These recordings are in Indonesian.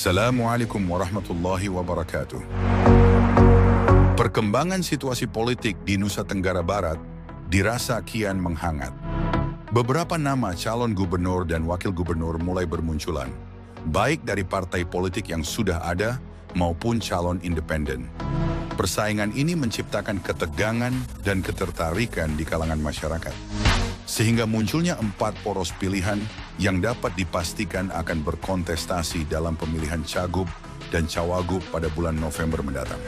Assalamualaikum warahmatullahi wabarakatuh. Perkembangan situasi politik di Nusa Tenggara Barat dirasa kian menghangat. Beberapa nama calon gubernur dan wakil gubernur mulai bermunculan, baik dari partai politik yang sudah ada maupun calon independen. Persaingan ini menciptakan ketegangan dan ketertarikan di kalangan masyarakat sehingga munculnya empat poros pilihan yang dapat dipastikan akan berkontestasi dalam pemilihan cagup dan cawagup pada bulan November mendatang.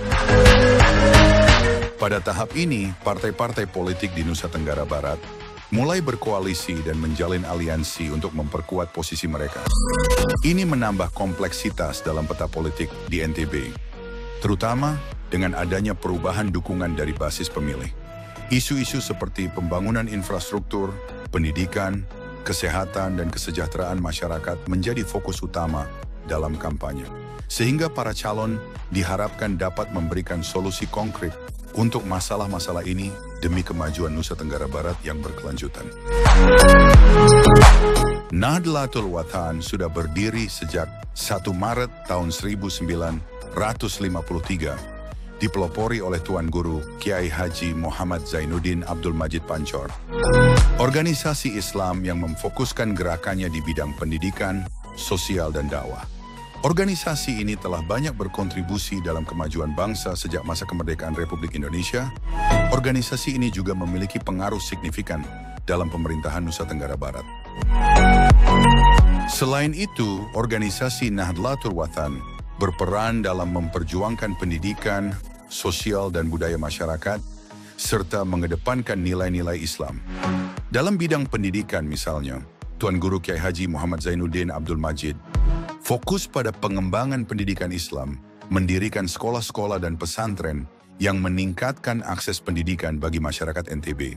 Pada tahap ini, partai-partai politik di Nusa Tenggara Barat mulai berkoalisi dan menjalin aliansi untuk memperkuat posisi mereka. Ini menambah kompleksitas dalam peta politik di NTB, terutama dengan adanya perubahan dukungan dari basis pemilih. Isu-isu seperti pembangunan infrastruktur, pendidikan, kesehatan, dan kesejahteraan masyarakat menjadi fokus utama dalam kampanye. Sehingga para calon diharapkan dapat memberikan solusi konkret untuk masalah-masalah ini demi kemajuan Nusa Tenggara Barat yang berkelanjutan. Nahdlatul Watan sudah berdiri sejak 1 Maret tahun 1953 dipelopori oleh Tuan Guru Kiai Haji Muhammad Zainuddin Abdul Majid Pancor. Organisasi Islam yang memfokuskan gerakannya di bidang pendidikan, sosial, dan dakwah. Organisasi ini telah banyak berkontribusi dalam kemajuan bangsa sejak masa kemerdekaan Republik Indonesia. Organisasi ini juga memiliki pengaruh signifikan dalam pemerintahan Nusa Tenggara Barat. Selain itu, organisasi Nahdlatul Watan berperan dalam memperjuangkan pendidikan, sosial dan budaya masyarakat, serta mengedepankan nilai-nilai Islam. Dalam bidang pendidikan misalnya, Tuan Guru Kiai Haji Muhammad Zainuddin Abdul Majid fokus pada pengembangan pendidikan Islam, mendirikan sekolah-sekolah dan pesantren yang meningkatkan akses pendidikan bagi masyarakat NTB.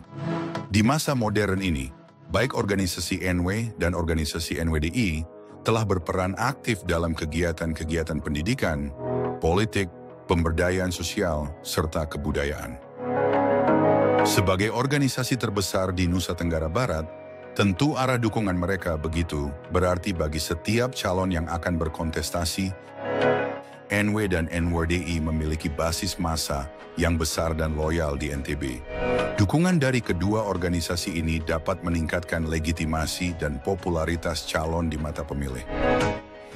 Di masa modern ini, baik organisasi NW dan organisasi NWDI telah berperan aktif dalam kegiatan-kegiatan pendidikan, politik, pemberdayaan sosial, serta kebudayaan. Sebagai organisasi terbesar di Nusa Tenggara Barat, tentu arah dukungan mereka begitu berarti bagi setiap calon yang akan berkontestasi, NW dan NWDI memiliki basis massa yang besar dan loyal di NTB. Dukungan dari kedua organisasi ini dapat meningkatkan legitimasi dan popularitas calon di mata pemilih.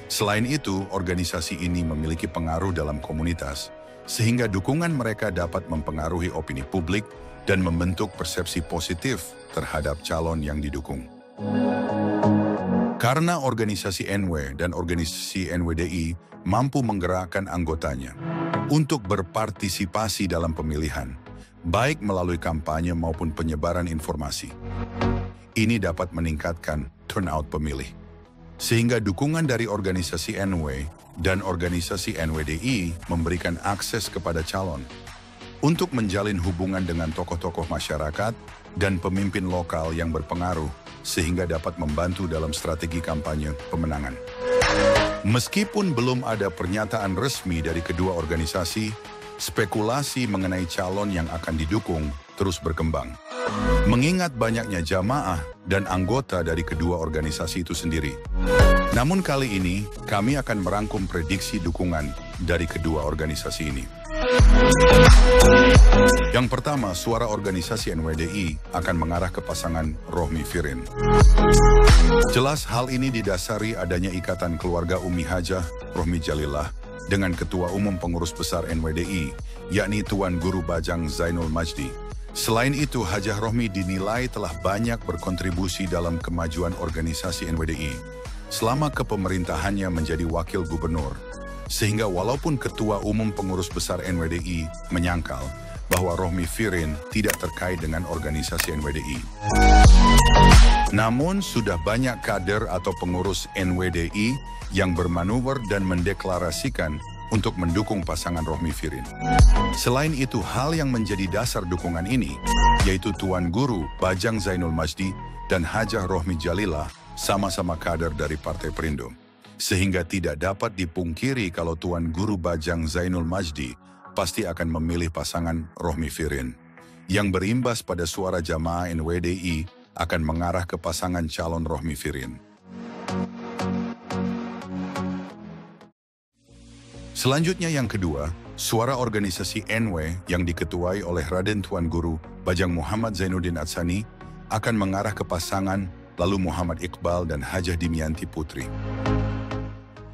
Selain itu, organisasi ini memiliki pengaruh dalam komunitas, sehingga dukungan mereka dapat mempengaruhi opini publik dan membentuk persepsi positif terhadap calon yang didukung. Karena organisasi NW dan organisasi NWDI mampu menggerakkan anggotanya untuk berpartisipasi dalam pemilihan, baik melalui kampanye maupun penyebaran informasi. Ini dapat meningkatkan turnout pemilih sehingga dukungan dari organisasi NW dan organisasi NWDI memberikan akses kepada calon untuk menjalin hubungan dengan tokoh-tokoh masyarakat dan pemimpin lokal yang berpengaruh sehingga dapat membantu dalam strategi kampanye pemenangan. Meskipun belum ada pernyataan resmi dari kedua organisasi, spekulasi mengenai calon yang akan didukung terus berkembang. Mengingat banyaknya jamaah dan anggota dari kedua organisasi itu sendiri. Namun kali ini, kami akan merangkum prediksi dukungan dari kedua organisasi ini. Yang pertama, suara organisasi NWDI akan mengarah ke pasangan Rohmi Firin. Jelas hal ini didasari adanya ikatan keluarga Umi Hajah Rohmi Jalillah dengan Ketua Umum Pengurus Besar NWDI, yakni Tuan Guru Bajang Zainul Majdi. Selain itu, Hajah Rohmi dinilai telah banyak berkontribusi dalam kemajuan organisasi NWDI selama kepemerintahannya menjadi wakil gubernur. Sehingga walaupun Ketua Umum Pengurus Besar NWDI menyangkal bahwa Rohmi Firin tidak terkait dengan organisasi NWDI. Namun sudah banyak kader atau pengurus NWDI yang bermanuver dan mendeklarasikan untuk mendukung pasangan Rohmi Firin. Selain itu, hal yang menjadi dasar dukungan ini, yaitu Tuan Guru Bajang Zainul Majdi dan Hajah Rohmi Jalila, sama-sama kader dari Partai Perindo. Sehingga tidak dapat dipungkiri kalau Tuan Guru Bajang Zainul Majdi pasti akan memilih pasangan Rohmi Firin. Yang berimbas pada suara jamaah NWDI akan mengarah ke pasangan calon Rohmi Firin. Selanjutnya yang kedua, suara organisasi NW yang diketuai oleh Raden Tuan Guru Bajang Muhammad Zainuddin Atsani akan mengarah ke pasangan lalu Muhammad Iqbal dan Hajah Dimianti Putri.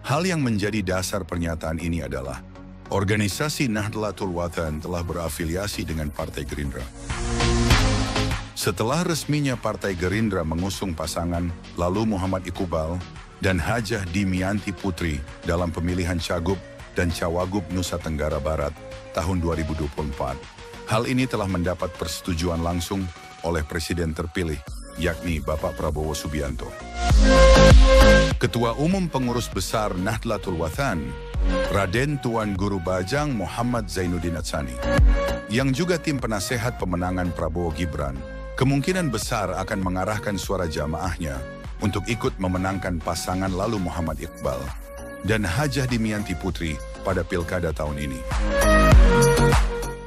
Hal yang menjadi dasar pernyataan ini adalah organisasi Nahdlatul Watan telah berafiliasi dengan Partai Gerindra. Setelah resminya Partai Gerindra mengusung pasangan lalu Muhammad Iqbal dan Hajah Dimianti Putri dalam pemilihan Cagup dan Cawagup Nusa Tenggara Barat tahun 2024, Hal ini telah mendapat persetujuan langsung oleh Presiden terpilih, yakni Bapak Prabowo Subianto. Ketua Umum Pengurus Besar Nahdlatul Wathan, Raden Tuan Guru Bajang Muhammad Zainuddin Atsani, yang juga tim penasehat pemenangan Prabowo Gibran, kemungkinan besar akan mengarahkan suara jamaahnya untuk ikut memenangkan pasangan lalu Muhammad Iqbal dan Hajah Dimianti Putri pada pilkada tahun ini.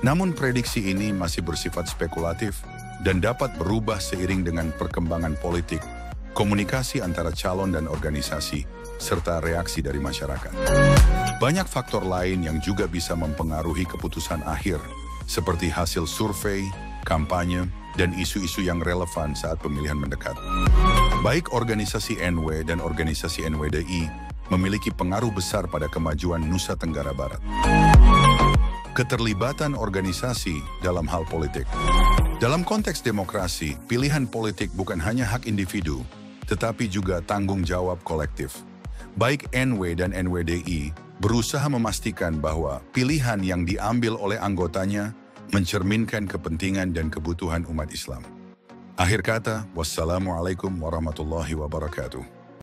Namun prediksi ini masih bersifat spekulatif dan dapat berubah seiring dengan perkembangan politik, komunikasi antara calon dan organisasi, serta reaksi dari masyarakat. Banyak faktor lain yang juga bisa mempengaruhi keputusan akhir, seperti hasil survei, kampanye, dan isu-isu yang relevan saat pemilihan mendekat. Baik organisasi NW dan organisasi NWDI memiliki pengaruh besar pada kemajuan Nusa Tenggara Barat keterlibatan organisasi dalam hal politik. Dalam konteks demokrasi, pilihan politik bukan hanya hak individu, tetapi juga tanggung jawab kolektif. Baik NW dan NWDI berusaha memastikan bahwa pilihan yang diambil oleh anggotanya mencerminkan kepentingan dan kebutuhan umat Islam. Akhir kata, wassalamualaikum warahmatullahi wabarakatuh.